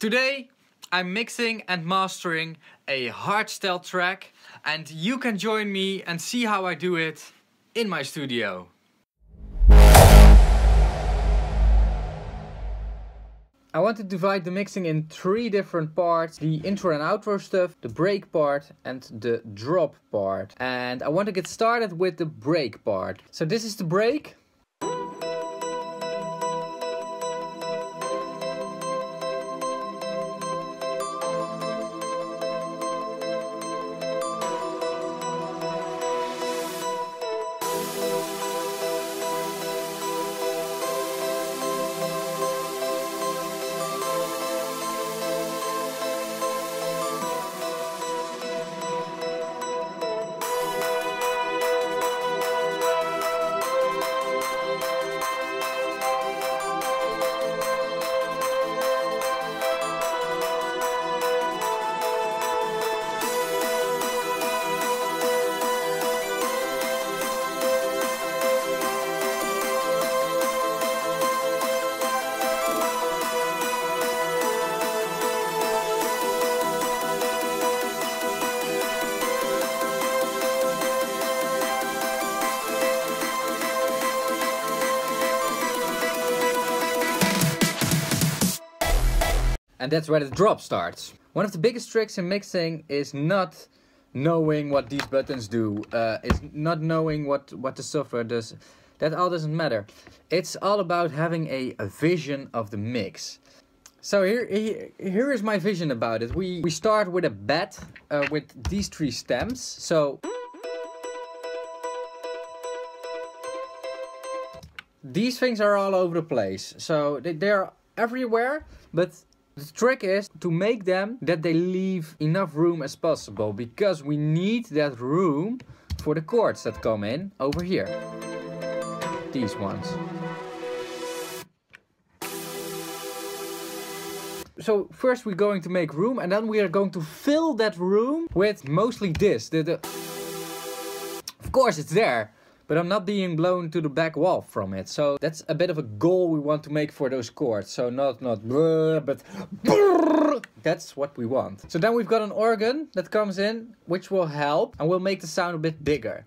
Today I'm mixing and mastering a hardstyle track and you can join me and see how I do it in my studio. I want to divide the mixing in three different parts. The intro and outro stuff, the break part and the drop part. And I want to get started with the break part. So this is the break. And that's where the drop starts. One of the biggest tricks in mixing is not knowing what these buttons do. Uh, is not knowing what, what the software does. That all doesn't matter. It's all about having a, a vision of the mix. So here, here, here is my vision about it. We, we start with a bed uh, with these three stems. So these things are all over the place. So they, they're everywhere, but the trick is to make them that they leave enough room as possible because we need that room for the chords that come in over here. These ones. So first we're going to make room and then we are going to fill that room with mostly this. The, the of course it's there, but I'm not being blown to the back wall from it. So that's a bit of a goal we want to make for those chords. So not not but that's what we want. So then we've got an organ that comes in, which will help and will make the sound a bit bigger.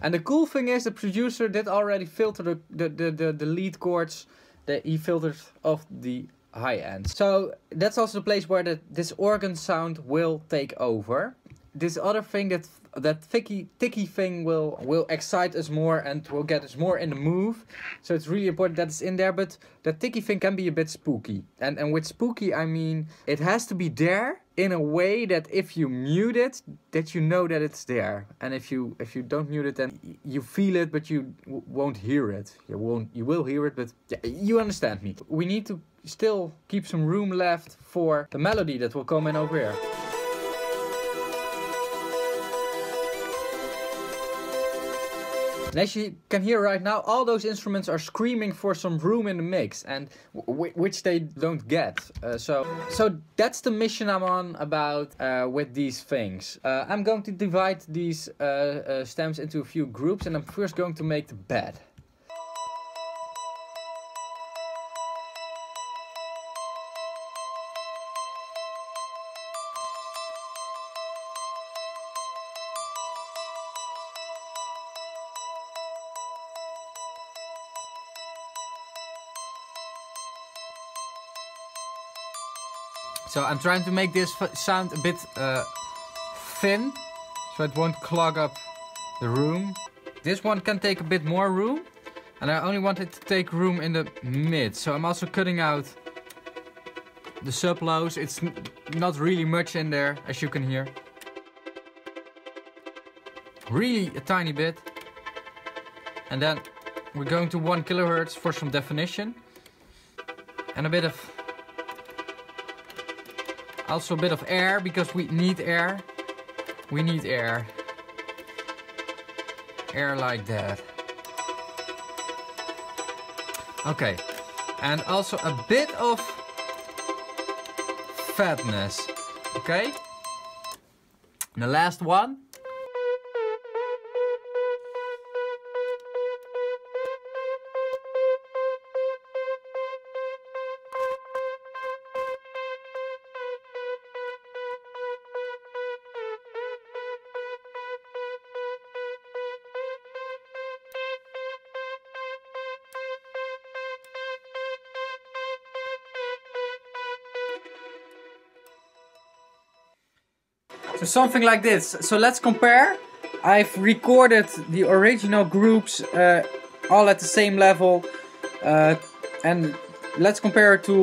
And the cool thing is the producer did already filter the, the, the, the, the lead chords that he filtered off the high end. So that's also the place where the, this organ sound will take over this other thing that that thicky ticky thing will will excite us more and will get us more in the move. So it's really important that it's in there but that ticky thing can be a bit spooky. And and with spooky i mean it has to be there in a way that if you mute it that you know that it's there. And if you if you don't mute it then you feel it but you won't hear it. You won't you will hear it but you understand me. We need to still keep some room left for the melody that will come in over here And as you can hear right now, all those instruments are screaming for some room in the mix, and which they don't get. Uh, so, so that's the mission I'm on about uh, with these things. Uh, I'm going to divide these uh, uh, stems into a few groups, and I'm first going to make the bed. So I'm trying to make this sound a bit uh, thin, so it won't clog up the room. This one can take a bit more room, and I only want it to take room in the mid. So I'm also cutting out the sub lows. It's not really much in there, as you can hear. Really a tiny bit. And then we're going to 1 kilohertz for some definition. And a bit of also a bit of air because we need air. We need air. Air like that. Okay. And also a bit of fatness. Okay? the last one. Something like this. So let's compare. I've recorded the original groups uh, all at the same level. Uh, and let's compare it to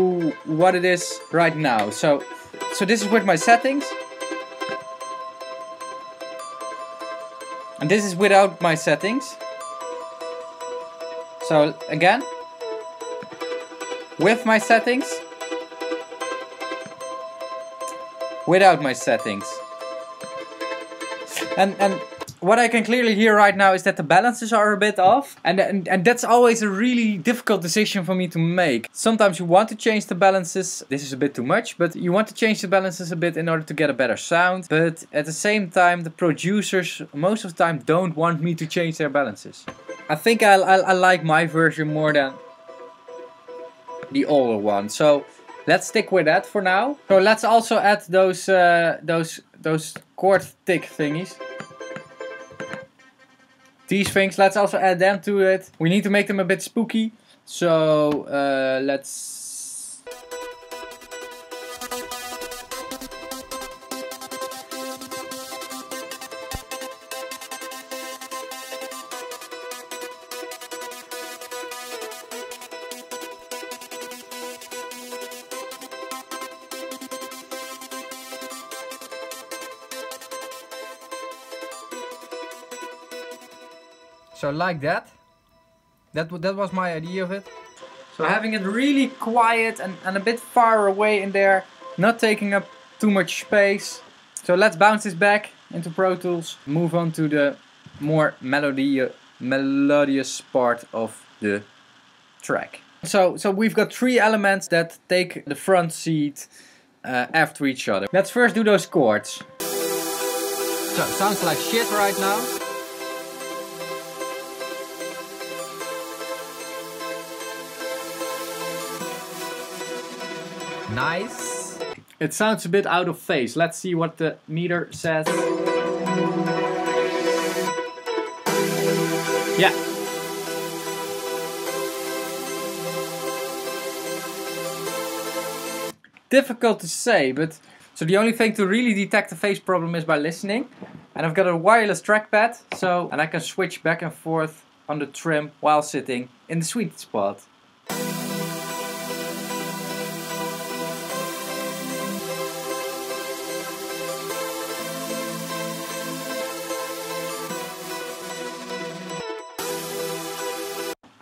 what it is right now. So, so this is with my settings. And this is without my settings. So again, with my settings, without my settings. And and what I can clearly hear right now is that the balances are a bit off. And, and, and that's always a really difficult decision for me to make. Sometimes you want to change the balances. This is a bit too much, but you want to change the balances a bit in order to get a better sound. But at the same time, the producers most of the time don't want me to change their balances. I think I, I, I like my version more than the older one. So let's stick with that for now. So let's also add those uh, those those chord tick thingies. These things, let's also add them to it. We need to make them a bit spooky. So uh, let's like that. That, that was my idea of it. So having it really quiet and, and a bit far away in there, not taking up too much space. So let's bounce this back into Pro Tools, move on to the more melody, melodious part of the track. So, so we've got three elements that take the front seat uh, after each other. Let's first do those chords. So, sounds like shit right now. Nice. It sounds a bit out of phase. Let's see what the meter says. Yeah. Difficult to say, but so the only thing to really detect the phase problem is by listening. And I've got a wireless trackpad, so and I can switch back and forth on the trim while sitting in the sweet spot.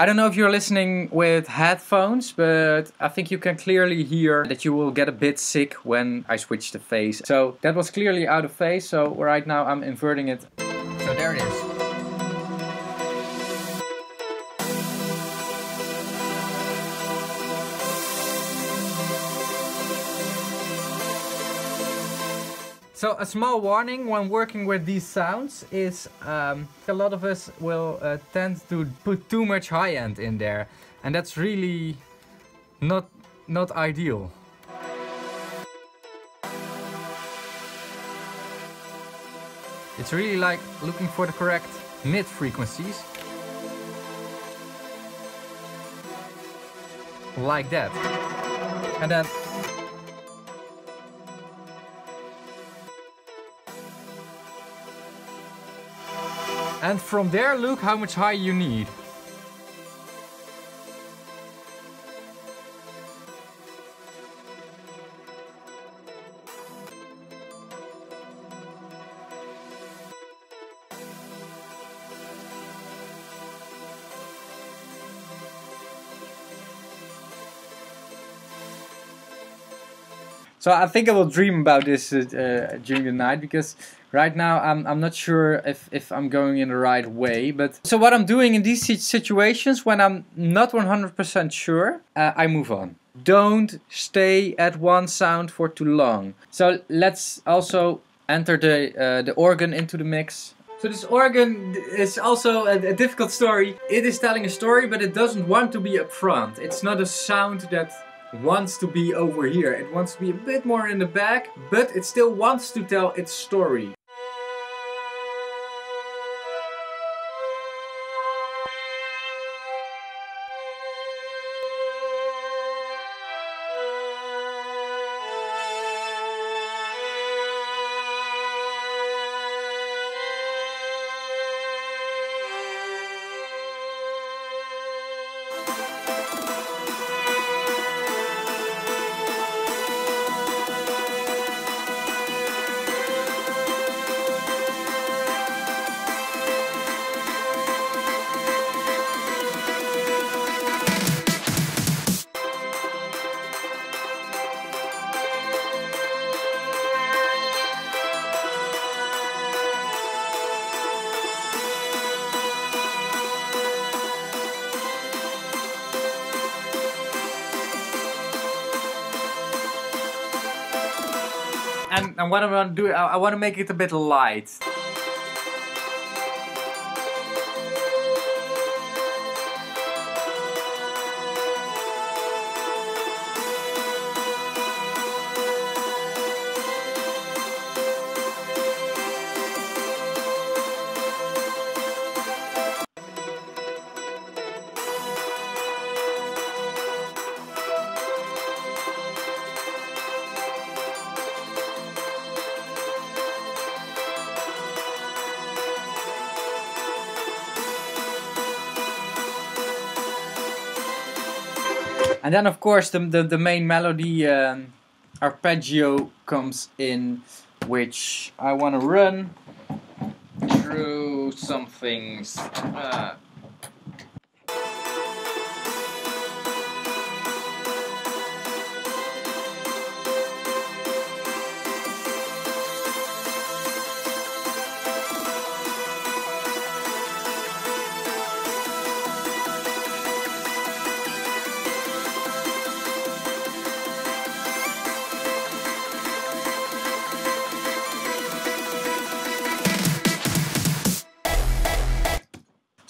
I don't know if you're listening with headphones, but I think you can clearly hear that you will get a bit sick when I switch the phase. So that was clearly out of phase, so right now I'm inverting it. So there it is. So a small warning when working with these sounds is um, a lot of us will uh, tend to put too much high end in there and that's really not not ideal. It's really like looking for the correct mid frequencies. Like that. And then And from there, look how much high you need. So I think I will dream about this uh, uh, during the night because right now I'm, I'm not sure if, if I'm going in the right way. But so what I'm doing in these situations when I'm not 100% sure, uh, I move on. Don't stay at one sound for too long. So let's also enter the uh, the organ into the mix. So this organ is also a, a difficult story. It is telling a story, but it doesn't want to be up front. It's not a sound that wants to be over here. It wants to be a bit more in the back, but it still wants to tell its story. And, what I'm gonna do, I, I want to make it a bit light. And then of course the, the, the main melody um, arpeggio comes in which I want to run through some things. Uh,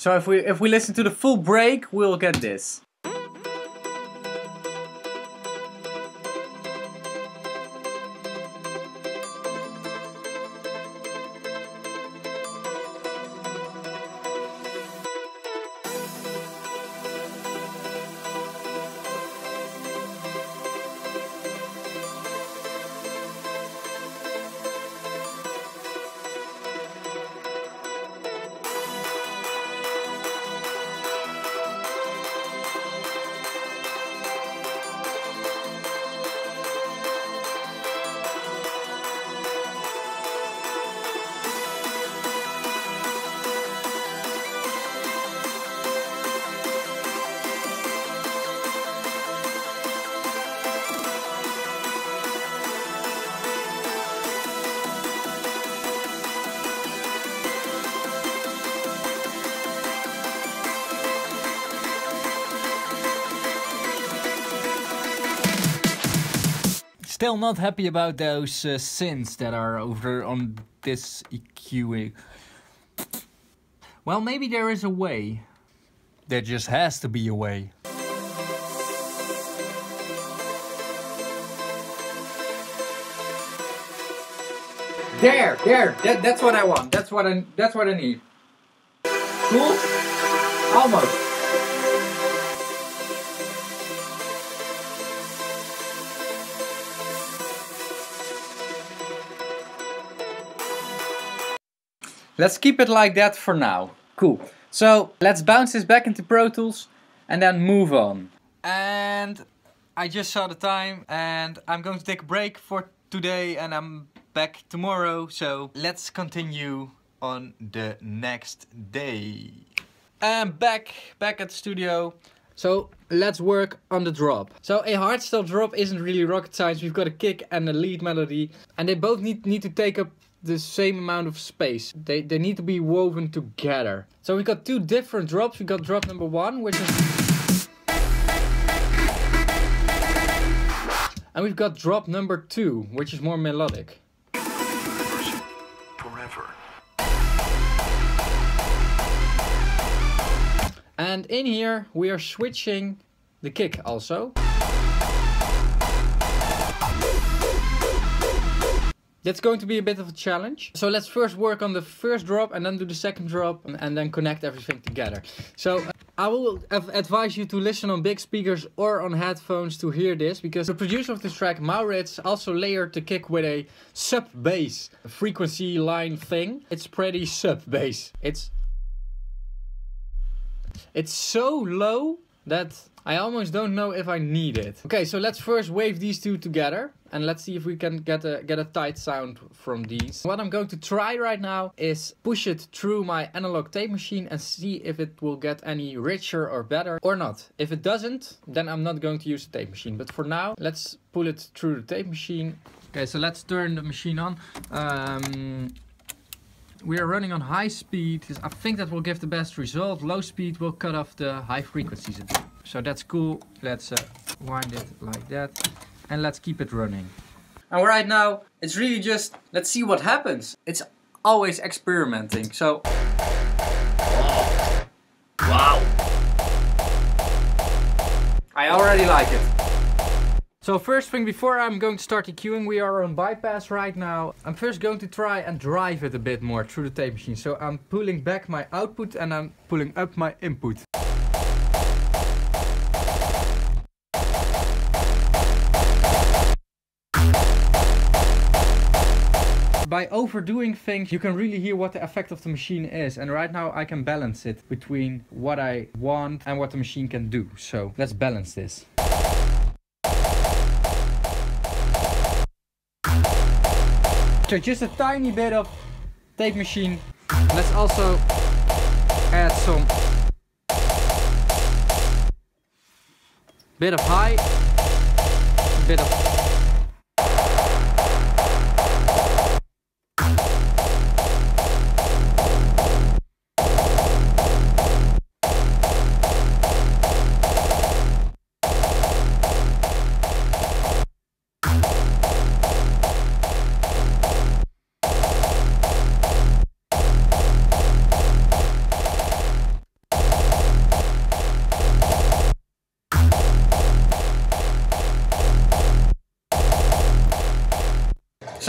So if we if we listen to the full break, we'll get this. Still not happy about those uh, synths that are over on this EQ. Well, maybe there is a way. There just has to be a way. There, there. That, that's what I want. That's what I. That's what I need. Cool. Almost. Let's keep it like that for now. Cool. So let's bounce this back into Pro Tools and then move on. And I just saw the time and I'm going to take a break for today and I'm back tomorrow. So let's continue on the next day. And back, back at the studio. So let's work on the drop. So a hardstyle drop isn't really rocket science. We've got a kick and a lead melody and they both need, need to take up the same amount of space. They, they need to be woven together. So we got two different drops. We got drop number one, which is... And we've got drop number two, which is more melodic. Forever. And in here we are switching the kick also. That's going to be a bit of a challenge. So let's first work on the first drop and then do the second drop and then connect everything together. So uh, I will advise you to listen on big speakers or on headphones to hear this because the producer of this track, Mauritz, also layered the kick with a sub bass frequency line thing. It's pretty sub bass. It's it's so low that I almost don't know if I need it. Okay, so let's first wave these two together and let's see if we can get a get a tight sound from these. What I'm going to try right now is push it through my analog tape machine and see if it will get any richer or better or not. If it doesn't, then I'm not going to use the tape machine. But for now, let's pull it through the tape machine. Okay, so let's turn the machine on. Um, we are running on high speed I think that will give the best result. Low speed will cut off the high frequencies. So that's cool. Let's uh, wind it like that and let's keep it running. And right now, it's really just, let's see what happens. It's always experimenting, so... Wow. I already like it. So first thing before I'm going to start EQing, we are on bypass right now. I'm first going to try and drive it a bit more through the tape machine. So I'm pulling back my output and I'm pulling up my input. By overdoing things, you can really hear what the effect of the machine is. And right now I can balance it between what I want and what the machine can do. So let's balance this. So just a tiny bit of tape machine. Let's also add some bit of high, bit of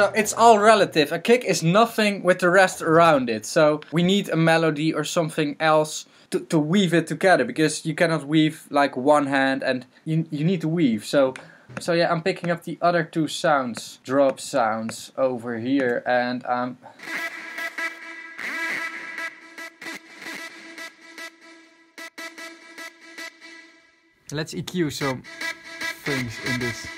So it's all relative. A kick is nothing with the rest around it. So we need a melody or something else to, to weave it together because you cannot weave like one hand and you, you need to weave. So so yeah, I'm picking up the other two sounds, drop sounds over here and um Let's EQ some things in this.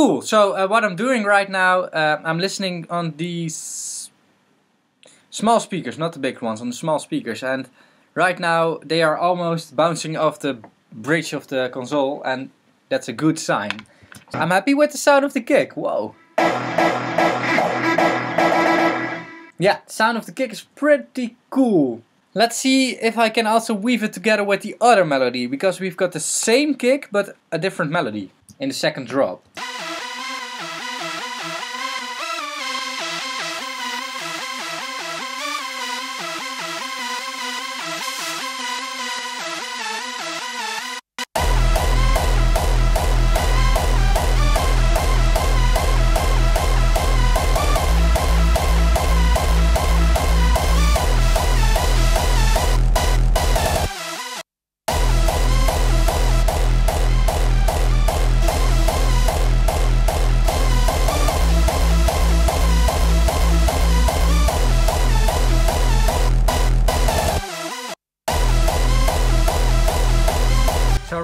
Cool. So uh, what I'm doing right now, uh, I'm listening on these small speakers, not the big ones, on the small speakers. And right now they are almost bouncing off the bridge of the console and that's a good sign. I'm happy with the sound of the kick. Whoa. Yeah, sound of the kick is pretty cool. Let's see if I can also weave it together with the other melody, because we've got the same kick but a different melody in the second drop.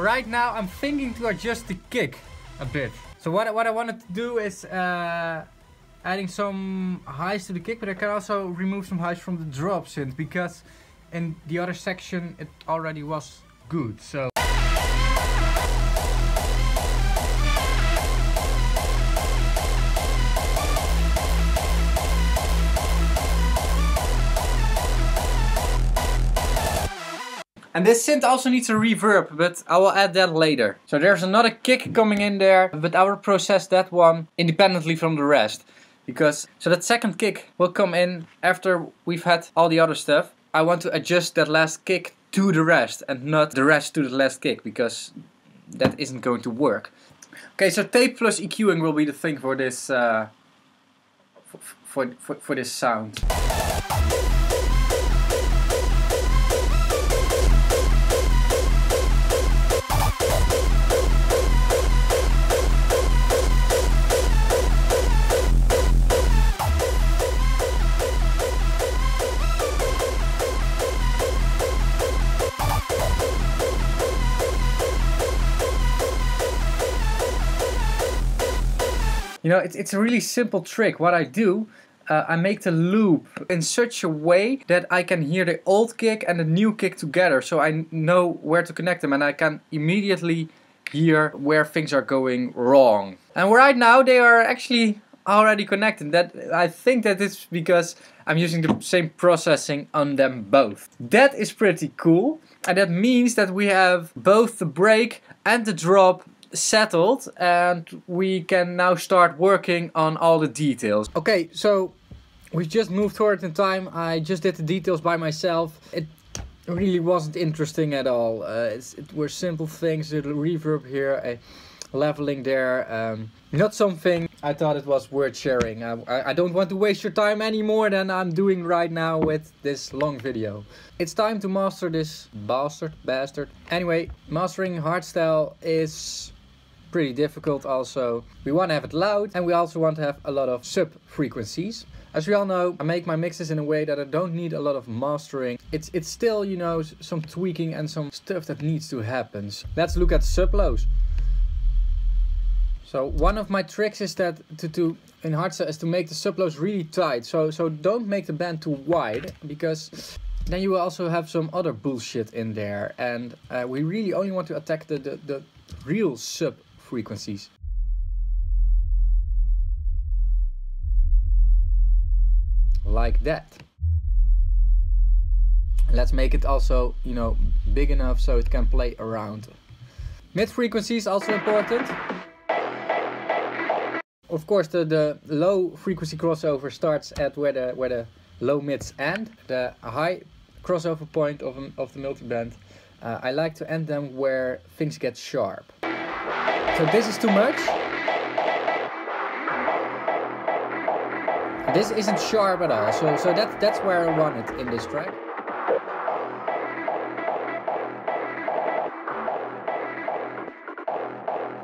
Right now I'm thinking to adjust the kick a bit. So what, what I wanted to do is uh, adding some highs to the kick, but I can also remove some highs from the drop synth because in the other section it already was good. So. And this synth also needs a reverb, but I will add that later. So there's another kick coming in there, but I will process that one independently from the rest. Because, so that second kick will come in after we've had all the other stuff. I want to adjust that last kick to the rest and not the rest to the last kick because that isn't going to work. Okay, so tape plus EQing will be the thing for this uh, for, for, for, for this sound. You know, it's, it's a really simple trick. What I do, uh, I make the loop in such a way that I can hear the old kick and the new kick together. So I know where to connect them and I can immediately hear where things are going wrong. And right now they are actually already connected. That I think that it's because I'm using the same processing on them both. That is pretty cool. And that means that we have both the break and the drop settled and we can now start working on all the details. Okay, so we just moved forward in time. I just did the details by myself. It really wasn't interesting at all. Uh, it were simple things, a reverb here, a leveling there. Um, not something I thought it was worth sharing. I, I, I don't want to waste your time any more than I'm doing right now with this long video. It's time to master this bastard, bastard. Anyway, mastering hardstyle is pretty difficult also. We want to have it loud and we also want to have a lot of sub frequencies. As we all know, I make my mixes in a way that I don't need a lot of mastering. It's it's still, you know, some tweaking and some stuff that needs to happen. Let's look at sub lows. So one of my tricks is that to, to in hardstyle is to make the sub lows really tight. So so don't make the band too wide because then you will also have some other bullshit in there. And uh, we really only want to attack the, the, the real sub frequencies. Like that. Let's make it also, you know, big enough so it can play around. Mid frequency is also important. Of course, the, the low frequency crossover starts at where the where the low mids end. The high crossover point of, of the multiband, uh, I like to end them where things get sharp. So this is too much. This isn't sharp at all, so, so that, that's where I want it in this track.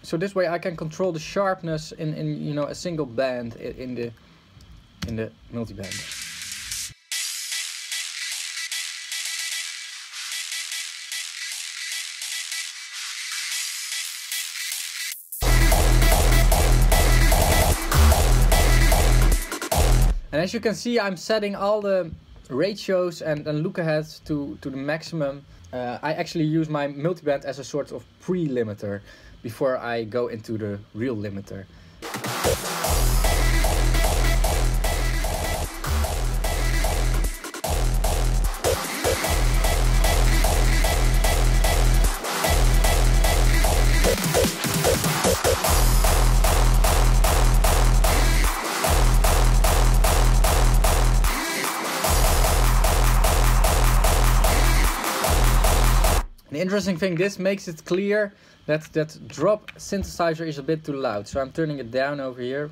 So this way I can control the sharpness in, in you know a single band in the in the multiband. As you can see, I'm setting all the ratios and, and look aheads to, to the maximum. Uh, I actually use my multiband as a sort of pre-limiter before I go into the real limiter. The interesting thing, this makes it clear that that drop synthesizer is a bit too loud. So I'm turning it down over here.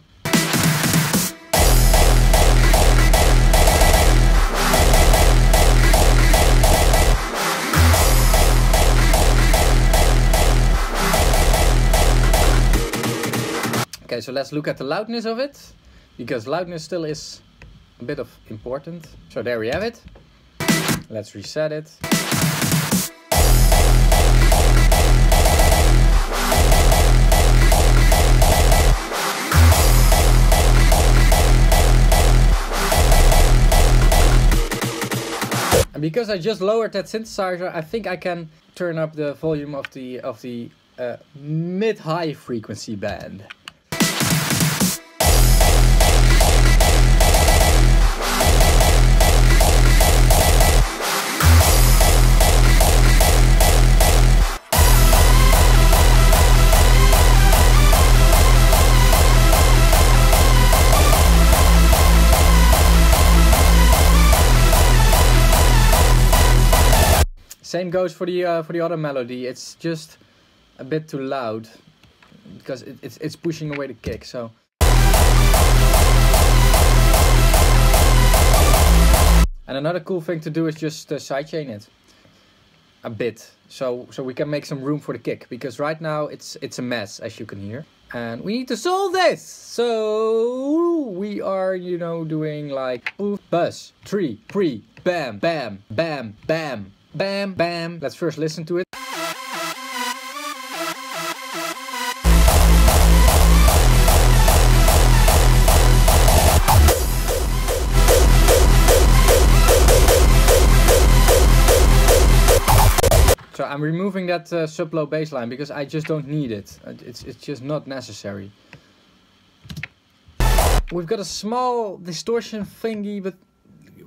Okay, so let's look at the loudness of it, because loudness still is a bit of important. So there we have it. Let's reset it. Because I just lowered that synthesizer, I think I can turn up the volume of the of the uh, mid-high frequency band. Same goes for the uh, for the other melody. It's just a bit too loud because it, it's it's pushing away the kick. So. And another cool thing to do is just uh, sidechain it a bit, so so we can make some room for the kick. Because right now it's it's a mess, as you can hear, and we need to solve this. So we are, you know, doing like buzz, three, three, bam, bam, bam, bam. Bam, bam. Let's first listen to it. So I'm removing that uh, sub-low bass line because I just don't need it. Uh, it's, it's just not necessary. We've got a small distortion thingy, but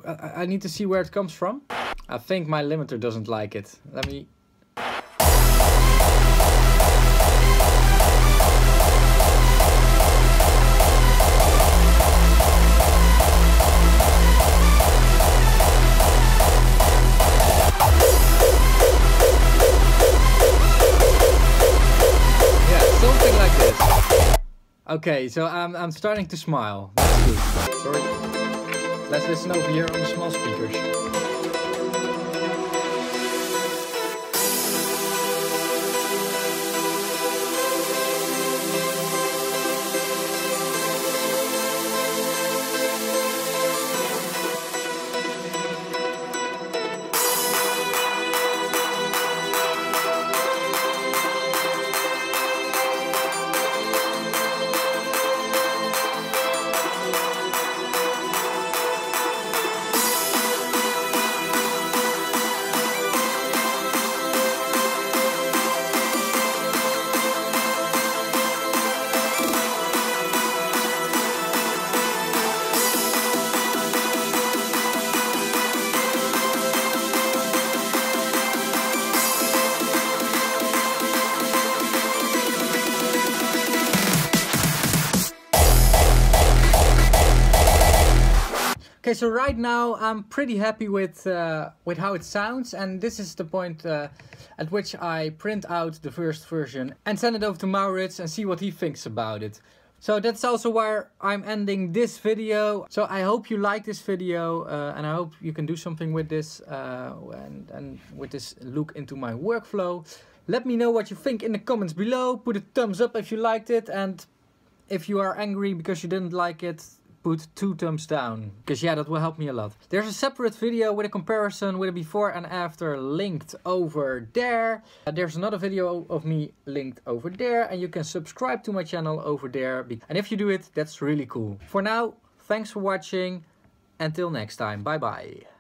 I, I need to see where it comes from. I think my limiter doesn't like it. Let me... Yeah, something like this. Okay, so I'm, I'm starting to smile. That's good. Sorry. Let's listen over here on the small speakers. Okay, so right now I'm pretty happy with uh, with how it sounds, and this is the point uh, at which I print out the first version and send it over to Mauritz and see what he thinks about it. So that's also where I'm ending this video. So I hope you like this video, uh, and I hope you can do something with this uh, and and with this look into my workflow. Let me know what you think in the comments below. Put a thumbs up if you liked it, and if you are angry because you didn't like it, put two thumbs down because yeah that will help me a lot. There's a separate video with a comparison with a before and after linked over there. Uh, there's another video of me linked over there and you can subscribe to my channel over there and if you do it that's really cool. For now thanks for watching. Until next time bye bye